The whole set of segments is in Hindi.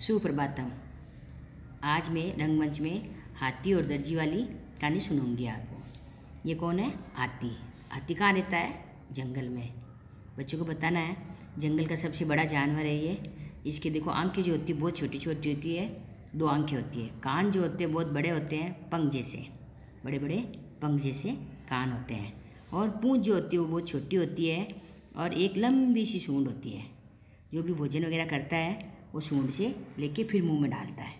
सुप्रभातम। आज मैं रंगमंच में हाथी और दर्जी वाली कहानी सुनाऊँगी आपको। ये कौन है? हाथी। हाथी कहाँ रहता है? जंगल में। बच्चों को बताना है, जंगल का सबसे बड़ा जानवर है ये। इसके देखो, आँखें जो होती है बहुत छोटी छोटी होती है, दो आँखें होती है। कान जो होते हैं, बहुत बड़े होते हैं, पंख जैसे। बड़े बड़े पंख जैसे कान होते हैं। और पूँछ जो होती है, वो बहुत छोटी होती है और एक लंबी सी सूंड होती है। जो भी भोजन वगैरह करता है वो सूंड से लेके फिर मुँह में डालता है।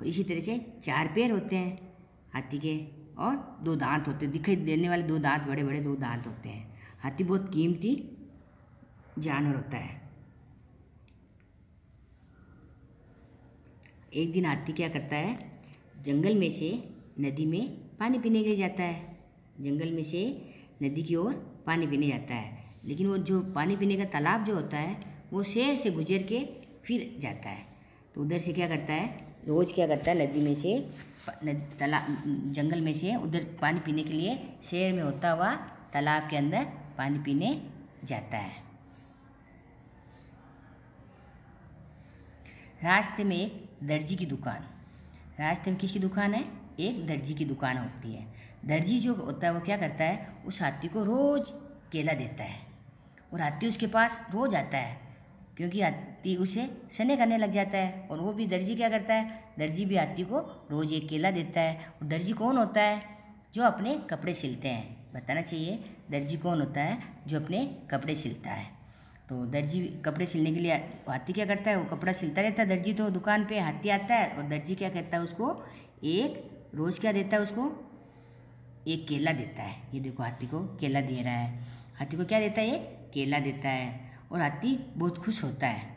और इसी तरह से चार पैर होते हैं, हाथी के, और दो दांत होते हैं। दिखाई देने वाले दो दांत बड़े बड़े दो दांत होते हैं। हाथी बहुत कीमती जानवर होता है। एक दिन हाथी क्या करता है, जंगल में से नदी में पानी पीने के लिए जाता है। जंगल में से नदी की ओर पानी पीने जाता है। लेकिन वो जो पानी पीने का तालाब जो होता है, वो शेर से गुजर के फिर जाता है। तो उधर से क्या करता है? रोज़ क्या करता है? नदी में से तालाब जंगल में से उधर पानी पीने के लिए शहर में होता हुआ तालाब के अंदर पानी पीने जाता है। रास्ते में एक दर्जी की दुकान। रास्ते में किसकी दुकान है? एक दर्जी की दुकान होती है। दर्जी जो होता है वो क्या करता है? उस हाथी को रोज़ केला देता है। और हाथी उसके पास रोज़ आता है, क्योंकि हाथी उसे सने करने लग जाता है और वो भी दर्जी क्या करता है? दर्जी भी हाथी को रोज़ एक केला देता है। और दर्जी कौन होता है? जो अपने कपड़े सिलते हैं। बताना चाहिए, दर्जी कौन होता है जो अपने कपड़े सिलता है? तो दर्जी कपड़े सिलने के लिए हाथी क्या करता है? वो कपड़ा सिलता रहता है। दर्जी तो दुकान पे हाथी आता है और दर्जी क्या कहता है उसको? एक रोज़ क्या देता है उसको? एक केला देता है। ये देखो हाथी को केला दे रहा है। हाथी को क्या देता है? एक केला देता है। और हाथी बहुत खुश होता है।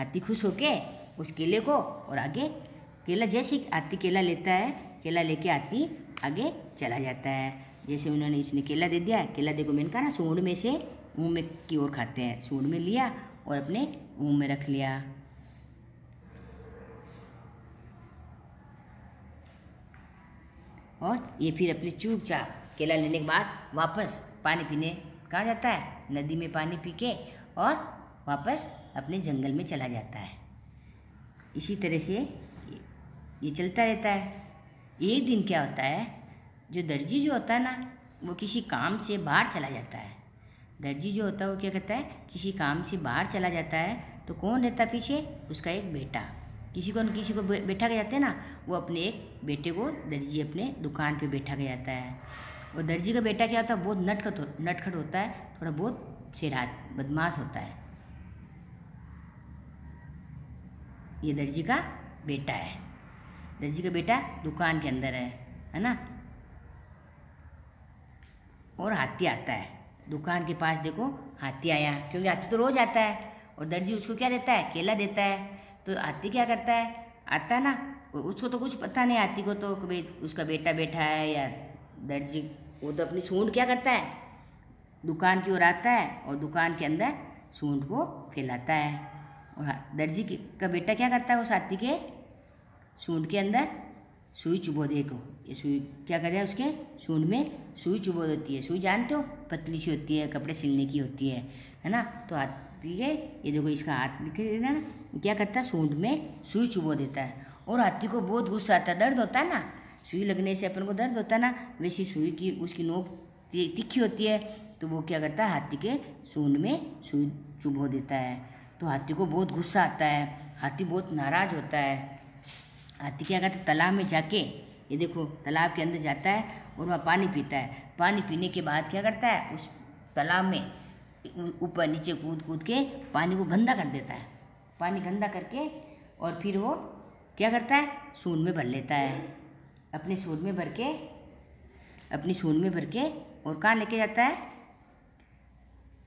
हाथी खुश होके उस केले को और आगे केला, जैसे ही हाथी केला लेता है, केला लेके हाथी आगे चला जाता है। जैसे उन्होंने इसने केला दे दिया, केला देखो मैंने कहा ना, सूंड में से मुँह में की ओर खाते हैं। सूंड में लिया और अपने मुँह में रख लिया। और ये फिर अपने चुपचाप केला लेने के बाद वापस पानी पीने कहाँ जाता है? नदी में पानी पी के और वापस अपने जंगल में चला जाता है। इसी तरह से ये चलता रहता है। एक दिन क्या होता है, जो दर्जी जो होता है ना, वो किसी काम से बाहर चला जाता है। दर्जी जो होता है, वो क्या कहता है, किसी काम से बाहर चला जाता है। तो कौन रहता पीछे? उसका एक बेटा। किसी को किसी को बैठा के जाते हैं ना, वो अपने एक बेटे को दर्जी अपने दुकान पे बैठा के जाता है। और दर्जी का बेटा क्या होता है, बहुत नटखट हो, नटखट होता है, थोड़ा बहुत शेरात बदमाश होता है। ये दर्जी का बेटा है। दर्जी का बेटा दुकान के अंदर है है ना? और हाथी आता है। दुकान के पास देखो हाथी आया, क्योंकि हाथी तो रोज आता है। और दर्जी उसको क्या देता है? केला देता है। तो हाथी क्या करता है? आता है ना, उसको तो कुछ पता नहीं हाथी को तो भाई उसका बेटा बैठा है या दर्जी, वो तो अपनी सूंड क्या करता है? दुकान की ओर आता है और दुकान के अंदर सूंड को फैलाता है। और दर्जी का बेटा क्या करता है उस हाथी के सूंड के अंदर सुई चुबो दे को। ये सुई क्या कर रहा है उसके? सूंड में सुई चुबो देती है। सुई जानते हो? पतली सी होती है, कपड़े सिलने की होती है है ना? तो हाथी के ये देखो इसका हाथ दिखे दे ना? क्या करता है? सूंड में सुई चुबो देता है। और हाथी को बहुत गुस्सा आता है। दर्द होता है ना? सुई लगने से अपन को दर्द होता है ना? वैसी सुई की, उसकी नोक तिखी होती है तो वो क्या करता है? हाथी के सूंड में सुई चुभो देता है। तो हाथी को बहुत गुस्सा आता है, हाथी बहुत नाराज़ होता है। हाथी क्या करता है? तालाब में जाके, ये देखो, तालाब के अंदर जाता है और वहाँ पानी पीता है। पानी पीने के बाद क्या करता है? उस तालाब में ऊपर नीचे कूद कूद के पानी को गंदा कर देता है। पानी गंदा करके और फिर वो क्या करता है? सूंड में भर लेता है। अपने सूंड में भर के, अपनी सूंड में भर के और कहाँ लेके जाता है?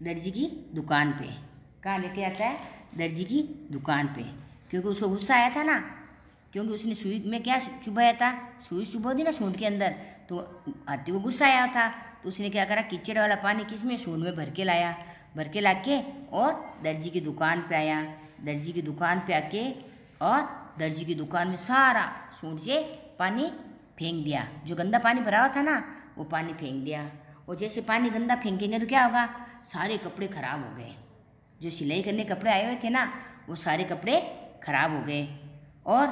दर्जी की दुकान पे। कहाँ लेके आता है दर्जी की दुकान पे। क्योंकि उसको गुस्सा आया था ना, क्योंकि उसने सुई में क्या चुभाया था? सुई चुभो दी ना सूंड के अंदर। तो हाथी को गुस्सा आया था। तो उसने क्या करा? कीचड़ वाला पानी किसमें? सूंड में भर के लाया। भर के ला के और दर्जी की दुकान पे आया। दर्जी की दुकान पे आके और दर्जी की दुकान में सारा सूंड से पानी फेंक दिया। जो गंदा पानी भरा हुआ था ना, वो पानी फेंक दिया। और जैसे पानी गंदा फेंकेंगे तो क्या होगा? सारे कपड़े ख़राब हो गए। जो सिलाई करने कपड़े आए हुए थे ना, वो सारे कपड़े ख़राब हो गए। और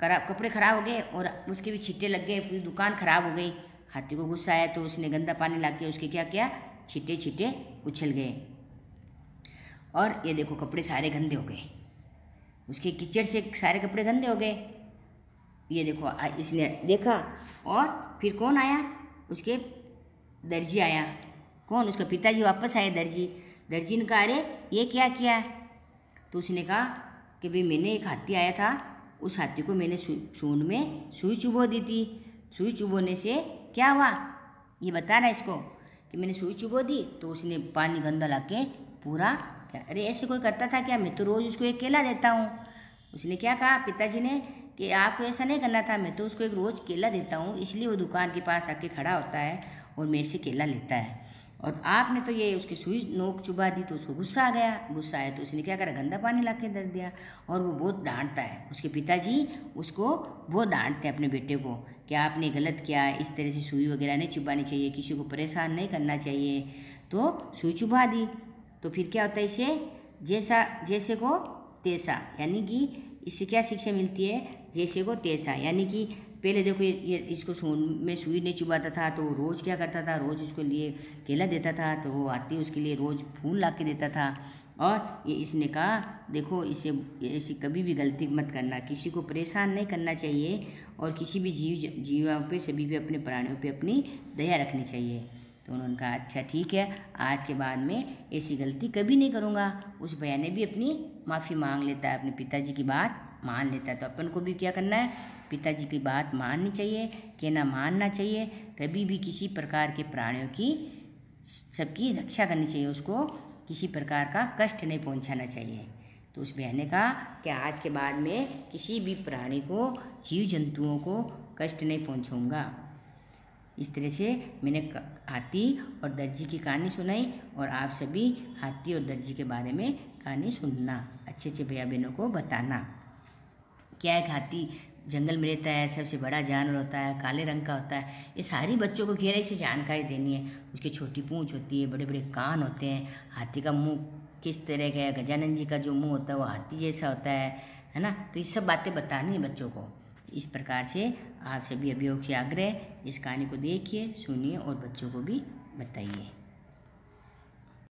खराब, कपड़े ख़राब हो गए और उसके भी छिट्टे लग गए, पूरी दुकान ख़राब हो गई। हाथी को गुस्सा आया तो उसने गंदा पानी ला के उसके क्या किया? छिट्टे छिट्टे उछल गए। और ये देखो कपड़े सारे गंदे हो गए। उसके किचड़ से सारे कपड़े गंदे हो गए। ये देखो इसने देखा और फिर कौन आया? उसके दर्जी आया। कौन? उसका पिताजी वापस आए दर्जी। दर्जी ने कहा अरे ये क्या किया? है तो उसने कहा कि भाई मैंने एक हाथी आया था, उस हाथी को मैंने सूंड में सुई चुबो दी थी। सुई चुबोने से क्या हुआ? ये बता रहा है इसको कि मैंने सुई चुबो दी तो उसने पानी गंदा ला के पूरा अरे, ऐसे कोई करता था क्या? मैं तो रोज़ उसको एक केला देता हूँ। उसने क्या कहा? पिताजी ने कि आपको ऐसा नहीं करना था, मैं तो उसको एक रोज़ केला देता हूँ, इसलिए वो दुकान के पास आके खड़ा होता है और मेरे से केला लेता है। और आपने तो ये उसकी सुई नोक चुबा दी तो उसको गुस्सा आ गया। गुस्सा आया तो उसने क्या करा? गंदा पानी ला के दर दिया और वो बहुत डांटता है। उसके पिताजी उसको बहुत डांटते हैं अपने बेटे को कि आपने गलत किया, इस तरह से सुई वगैरह नहीं चुबानी चाहिए, किसी को परेशान नहीं करना चाहिए। तो सुई चुबा दी। तो फिर क्या होता है इसे? जैसा, जैसे को तैसा, यानी कि इससे क्या शिक्षा मिलती है? जैसे को तैसा, यानी कि पहले देखो ये ये इसको सून में सुई नहीं चुबाता था तो रोज़ क्या करता था? रोज़ उसको लिए केला देता था तो वो आती उसके लिए रोज़ फूल ला के देता था। और ये इसने कहा, देखो इसे, ऐसी कभी भी गलती मत करना, किसी को परेशान नहीं करना चाहिए और किसी भी जीव जीवों पे, सभी पे, अपने प्राणियों पे अपनी दया रखनी चाहिए। तो उन्होंने कहा अच्छा ठीक है, आज के बाद में ऐसी गलती कभी नहीं करूँगा। उस भैया ने भी अपनी माफ़ी मांग लेता है, अपने पिताजी की बात मान लेता है। तो अपन को भी क्या करना है? पिताजी की बात माननी चाहिए कहना मानना चाहिए। कभी भी किसी प्रकार के प्राणियों की, सबकी रक्षा करनी चाहिए। उसको किसी प्रकार का कष्ट नहीं पहुंचाना चाहिए। तो उस बहन ने कहा कि आज के बाद में किसी भी प्राणी को जीव जंतुओं को कष्ट नहीं पहुंचाऊँगा। इस तरह से मैंने हाथी और दर्जी की कहानी सुनाई और आप सभी हाथी और दर्जी के बारे में कहानी सुनना अच्छे अच्छे भैया बहनों को बताना। क्या एक हाथी जंगल में रहता है, सबसे बड़ा जानवर होता है, काले रंग का होता है, ये सारी बच्चों को गहराई से जानकारी देनी है। उसकी छोटी पूँछ होती है बड़े बड़े कान होते हैं, हाथी का मुँह किस तरह का है, गजानन जी का जो मुँह होता है, वो हाथी जैसा होता है है ना? तो ये सब बातें बतानी है बच्चों को। इस प्रकार से आप सभी अभियोग से आग्रह इस कहानी को देखिए, सुनिए और बच्चों को भी बताइए।